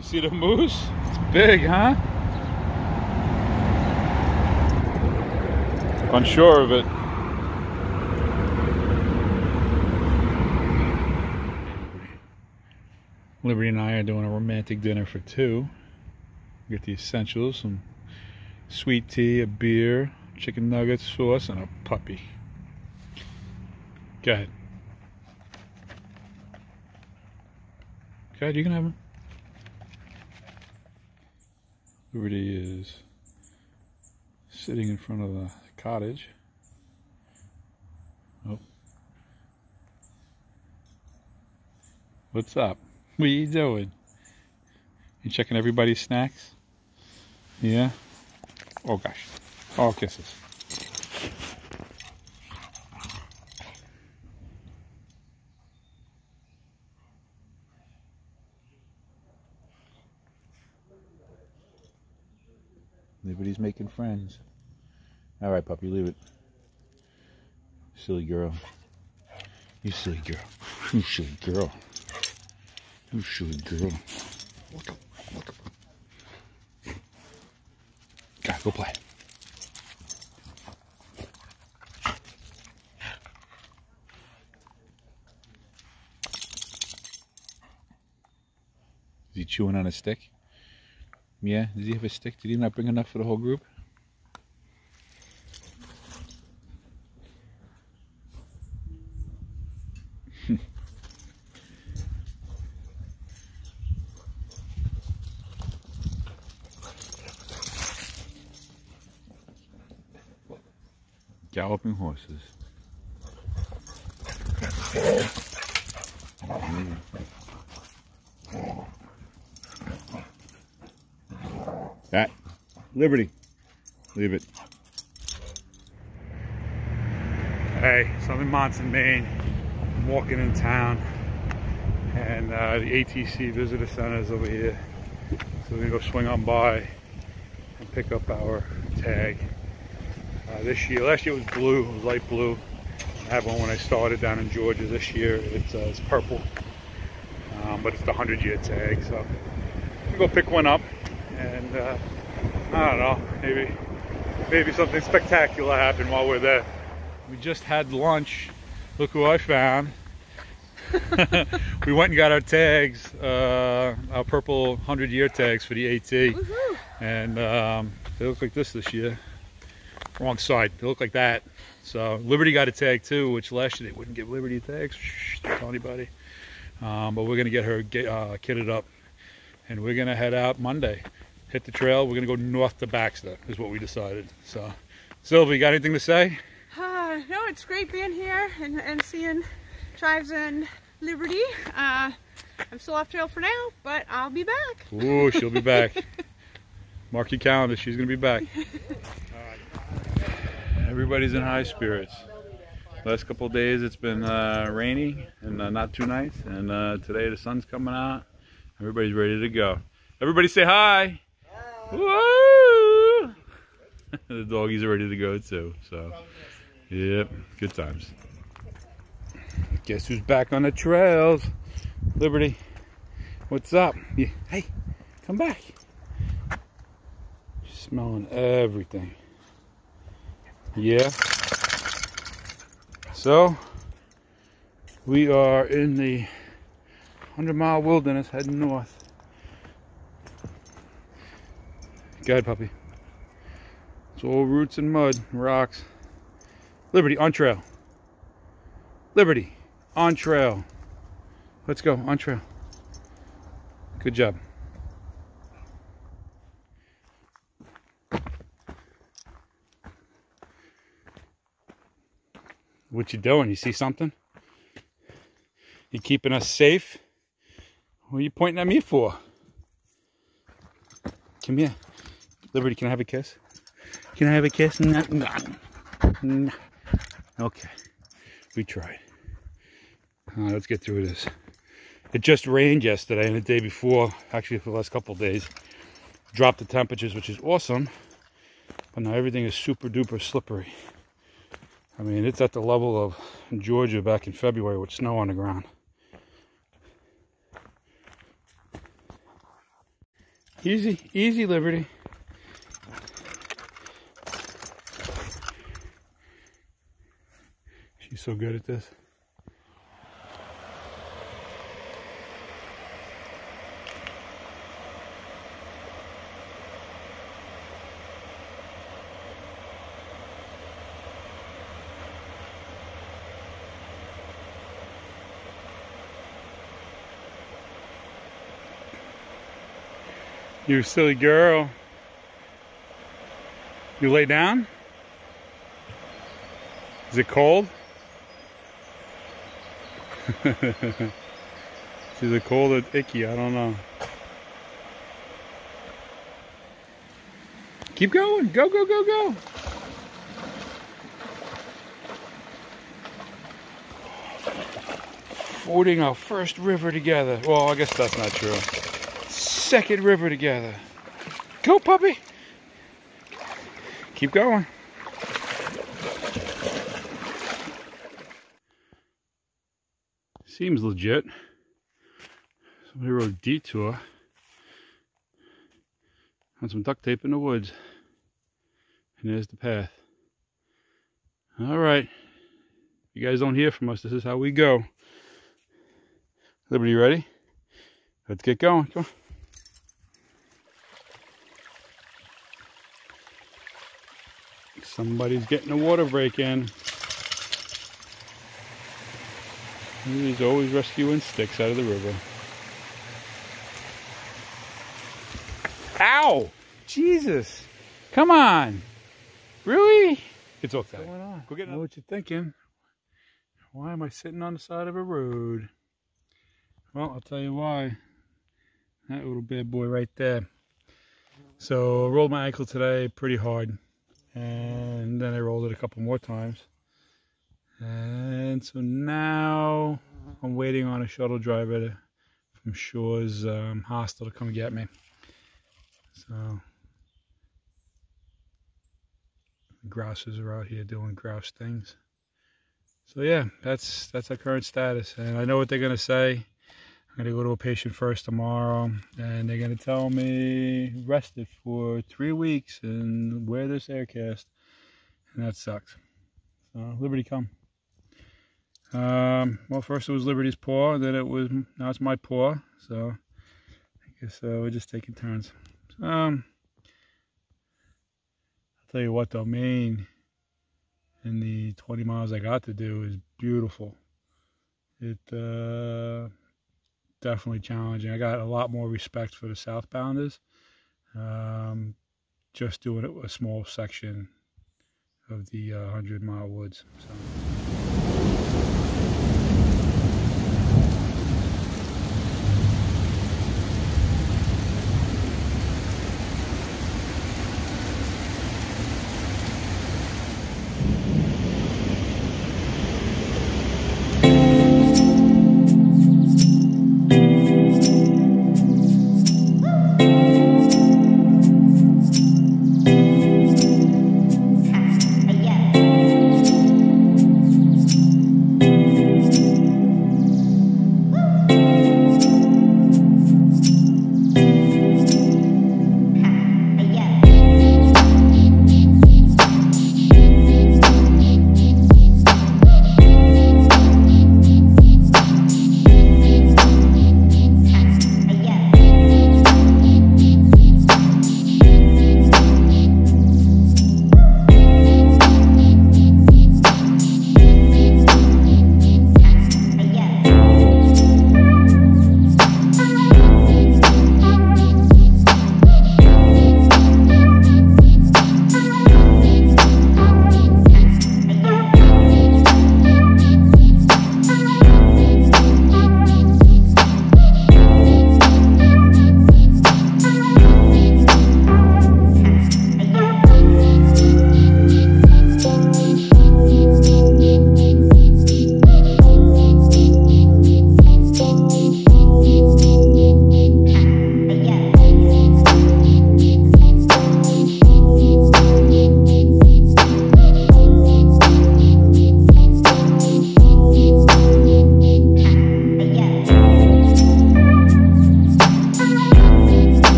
You see the moose? It's big, huh? Unsure of it. Liberty and I are doing a romantic dinner for two. Get the essentials, some sweet tea, a beer, chicken nuggets, sauce, and a puppy. Go ahead. Go ahead, you can have them. Liberty is sitting in front of the cottage. Oh. What's up? What are you doing? You checking everybody's snacks? Yeah? Oh gosh. All kisses. Liberty's making friends. All right, puppy, leave it. Silly girl. You silly girl. You silly girl. You silly girl. Look up. Look up. God, go play. Is he chewing on a stick? Yeah, does he have a stick? Did he not bring enough for the whole group? Galloping horses. That. Liberty. Leave it. Hey, so I'm in Monson, Maine. I'm walking in town. And uh, the ATC Visitor Center is over here. So we're gonna go swing on by and pick up our tag. Uh, this year, last year it was blue, it was light blue. I had one when I started down in Georgia. This year it's, uh, it's purple, um, but it's the 100 year tag. So gonna go pick one up and uh, I don't know, maybe maybe something spectacular happened while we're there. We just had lunch. Look who I found. we went and got our tags, uh, our purple 100 year tags for the AT. And um, they look like this this year. Wrong side, they look like that. So Liberty got a tag too, which last year they wouldn't give Liberty tags. tag. Shh, don't tell anybody. Um, but we're gonna get her get, uh, kitted up and we're gonna head out Monday. Hit the trail, we're gonna go north to Baxter is what we decided. So Sylvie, got anything to say? Uh, no, it's great being here and, and seeing Chives and Liberty. Uh, I'm still off trail for now, but I'll be back. Ooh, she'll be back. Mark your calendar, she's gonna be back. Everybody's in high spirits. Last couple of days it's been uh, rainy and uh, not too nice, and uh, today the sun's coming out. Everybody's ready to go. Everybody say hi. Woo! the doggies are ready to go too. So, yep, good times. Guess who's back on the trails? Liberty. What's up? Hey, come back. Smelling everything. Yeah. So, we are in the 100 mile wilderness heading north. Go ahead, puppy. It's all roots and mud, rocks. Liberty, on trail. Liberty, on trail. Let's go, on trail. Good job. What you doing? You see something? You keeping us safe? What are you pointing at me for? Come here. Liberty, can I have a kiss? Can I have a kiss? No, no. no. Okay. We tried. Let's get through this. It just rained yesterday and the day before, actually for the last couple days. Dropped the temperatures, which is awesome. But now everything is super duper slippery. I mean, it's at the level of Georgia back in February with snow on the ground. Easy, easy, Liberty. She's so good at this. You silly girl. You lay down? Is it cold? Is it cold or icky? I don't know. Keep going. Go, go, go, go. Fording our first river together. Well, I guess that's not true second river together. Go, puppy. Keep going. Seems legit. Somebody wrote detour. On some duct tape in the woods. And there's the path. All right. You guys don't hear from us, this is how we go. Liberty, ready? Let's get going. Come on. Somebody's getting a water break in. He's always rescuing sticks out of the river. Ow! Jesus! Come on! Really? It's okay. What's going on? Go get know what you're thinking. Why am I sitting on the side of a road? Well, I'll tell you why. That little bad boy right there. So I rolled my ankle today pretty hard and then I rolled it a couple more times and so now I'm waiting on a shuttle driver to, from Shaw's um, Hostel to come get me. So grouses are out here doing grouse things. So yeah that's that's our current status. And I know what they're gonna say. I'm gonna go to a patient first tomorrow and they're gonna tell me rested for three weeks and wear this air cast. And that sucks. So Liberty come. Um, well first it was Liberty's paw, then it was now it's my paw. So I guess uh, we're just taking turns. Um I'll tell you what though, Maine in the 20 miles I got to do is beautiful. It uh definitely challenging. I got a lot more respect for the southbounders. Um, just doing it a small section of the uh, 100 mile woods. So.